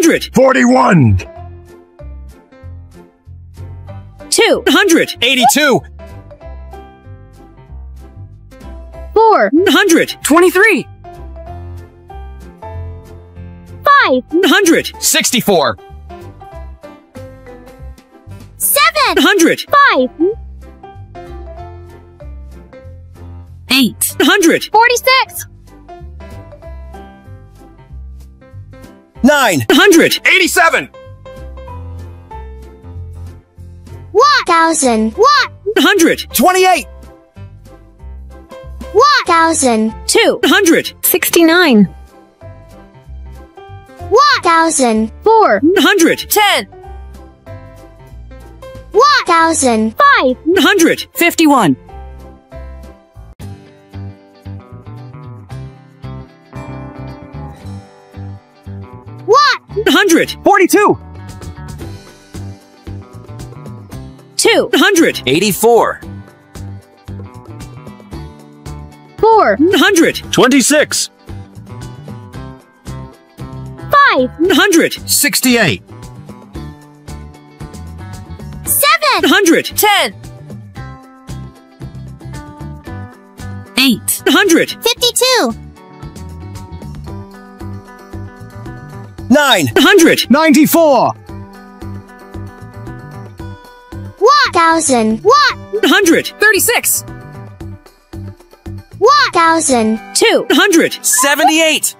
100. 41. 2. One hundred. Eighty-two. 4. 100. 23. 5. 100. 64. 7. 100. 5. 8. 100. 46. Nine. Hundred. Eighty-seven. One thousand. One. Hundred. Twenty-eight. One thousand. Two hundred. Sixty-nine. One thousand. Four hundred. Ten. One thousand. Five hundred. Fifty-one. 100. 42. 200. 84. 4. 100. 26. 5. 100. 68. 100. 10. 8. 100. 52. Nine. Hundred. Ninety-four. One thousand. One. Hundred. Thirty-six. One thousand. Two hundred. Seventy-eight.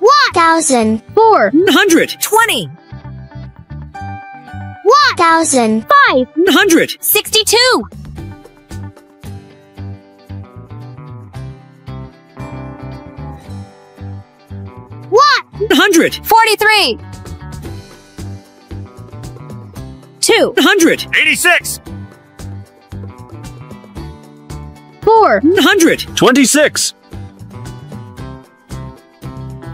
One thousand. Four hundred. Twenty. One thousand. Five hundred. Sixty-two. 100. 43. 2. 100. 86. 4. 100. 26.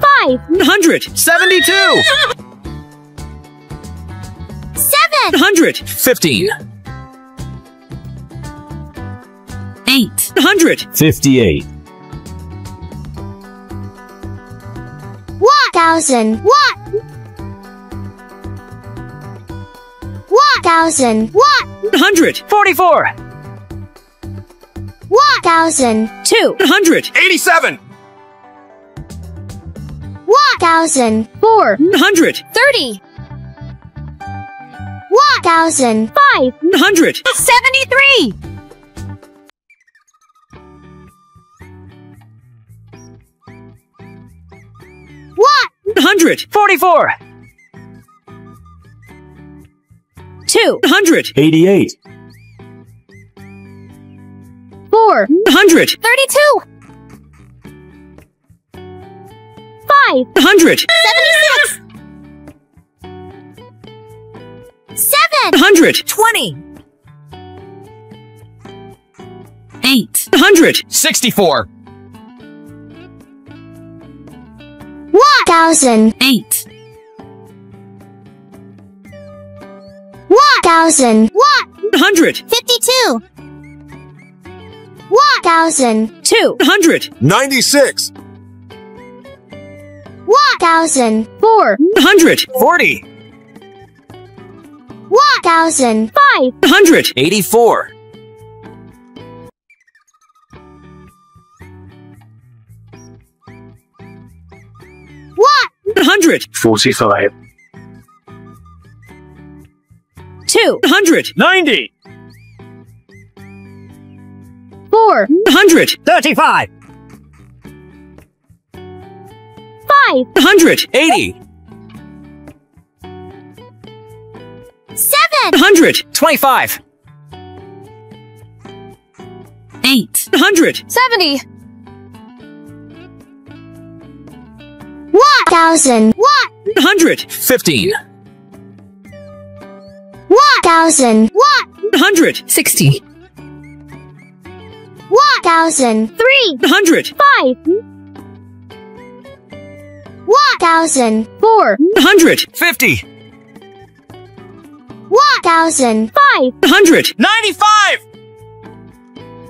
5. 100. 72. 7. 100. 15. 8. 100. 58. Thousand. One. One thousand. One. Hundred. Forty-four. One thousand. Two hundred. Eighty-seven. One thousand. Four hundred. Thirty. One thousand. Five hundred. Seventy-three. 100. 44. 200. 88. 4. 100. 32. 5. 100. 76. 7. 100. 20. 8. 100. 64. One thousand. Eight. One thousand. One. Hundred. Fifty-two. One thousand. Two hundred. Ninety-six. One thousand. Four hundred. Forty. One thousand. Five hundred. Eighty-four. Hundred. Forty-five. Two hundred. Ninety. Four hundred. Thirty-five. Five hundred. Eighty. Seven. Hundred. Twenty-five. Eight. Hundred. Seventy. Thousand. One. Hundred. Fifteen. One thousand. One. Hundred. Sixty. One thousand. Three. Hundred. Five. One thousand. Four hundred. Fifty. One thousand. Five hundred. Ninety-five.